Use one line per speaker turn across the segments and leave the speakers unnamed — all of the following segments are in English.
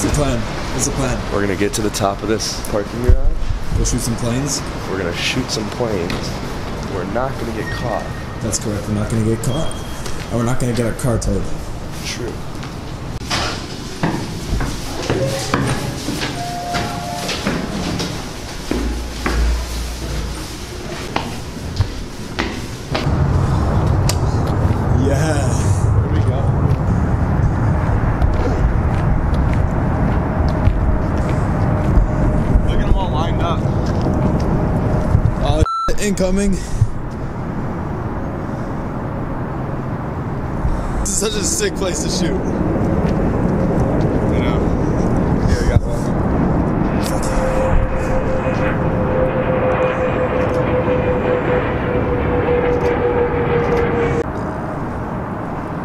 plan? What's the plan?
We're gonna get to the top of this parking garage.
We'll shoot some planes?
We're gonna shoot some planes. We're not gonna get caught.
That's correct. We're not gonna get caught. And we're not gonna get our car towed.
True.
Yeah.
Here we go. Look at them all lined up.
Oh, incoming. This is such a sick place to shoot.
You know. Yeah, we got one.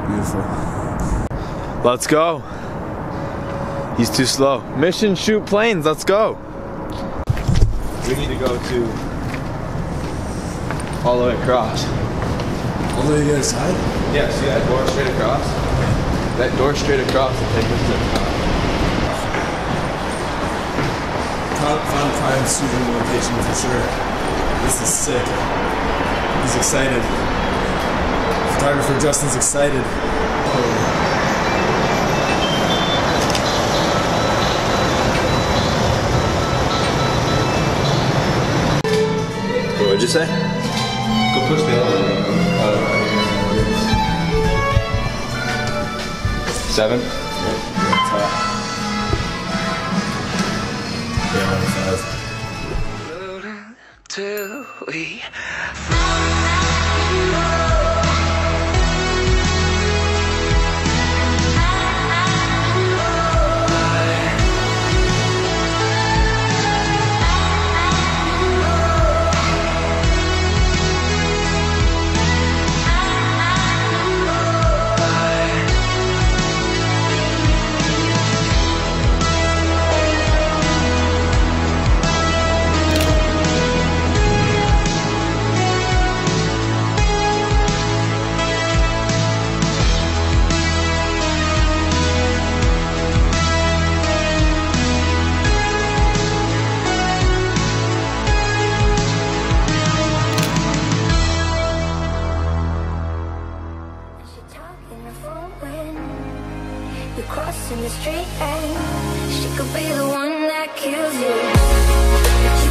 Beautiful.
Let's go. He's too slow. Mission shoot planes. Let's go. We need to go to all the way across.
All the way to the other side?
Yes, Yeah, see that door straight across? That door straight across will take us to the top.
Found, found prime shooting location for sure. This is sick. He's excited. Photographer Justin's excited. Oh.
What'd you say? Go push the elevator. Seven?
till we
you're crossing the street and she could be the one that kills you.